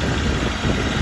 何?